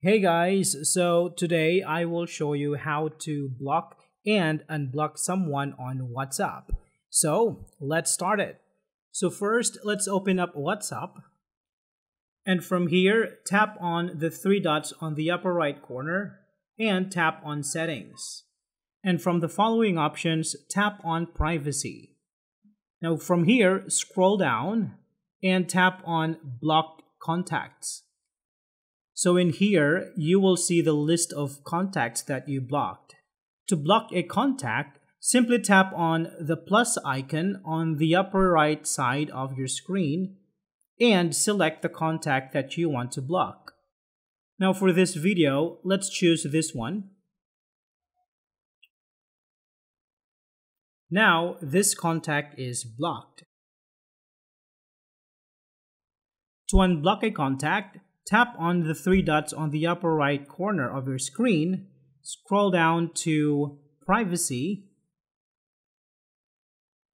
Hey guys, so today I will show you how to block and unblock someone on WhatsApp. So let's start it. So first, let's open up WhatsApp. And from here, tap on the three dots on the upper right corner and tap on settings. And from the following options, tap on privacy. Now from here, scroll down and tap on blocked contacts. So in here, you will see the list of contacts that you blocked. To block a contact, simply tap on the plus icon on the upper right side of your screen and select the contact that you want to block. Now for this video, let's choose this one. Now this contact is blocked. To unblock a contact, tap on the three dots on the upper right corner of your screen, scroll down to Privacy,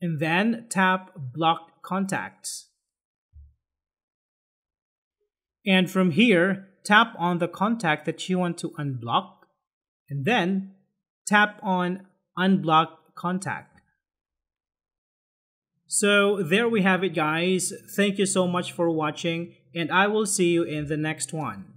and then tap Block Contacts. And from here, tap on the contact that you want to unblock, and then tap on Unblock Contact. So there we have it guys. Thank you so much for watching and I will see you in the next one.